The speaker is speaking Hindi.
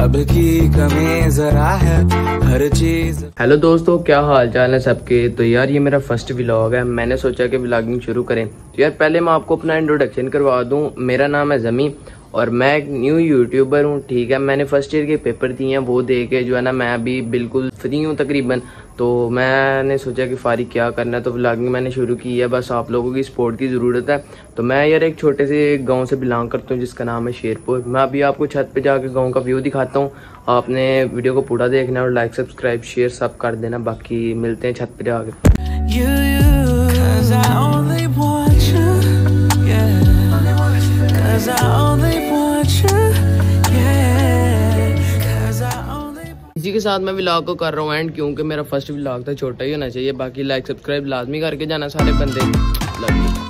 अब की कमी जरा है, हर चीज़। हेलो दोस्तों, क्या हाल चाल है सबके? तो यार, ये मेरा फ़र्स्ट व्लॉग है। मैंने सोचा कि व्लॉगिंग शुरू करें। तो यार, पहले मैं आपको अपना इंट्रोडक्शन करवा दूँ। मेरा नाम है जमी और मैं एक न्यू यूट्यूबर हूँ, ठीक है? मैंने फ़र्स्ट ईयर के पेपर दिए हैं, वो दे के जो है ना, मैं अभी बिल्कुल फ्री हूँ तकरीबन। तो मैंने सोचा कि फारिग क्या करना है? तो ब्लॉगिंग मैंने शुरू की है, बस आप लोगों की सपोर्ट की ज़रूरत है। तो मैं यार एक छोटे से गाँव से बिलोंग करता हूँ, जिसका नाम है शेरपुर मैं अभी आपको छत पे जाके गाँव का व्यू दिखाता हूँ। आपने वीडियो को पूरा देखना और लाइक सब्सक्राइब शेयर सब कर देना। बाकी मिलते हैं छत पे जाके। इसी के साथ मैं व्लॉग को कर रहा हूँ एंड क्योंकि मेरा फ़र्स्ट व्लॉग था, छोटा ही होना चाहिए। बाकी लाइक सब्सक्राइब लाजमी करके जाना सारे बंदे। लव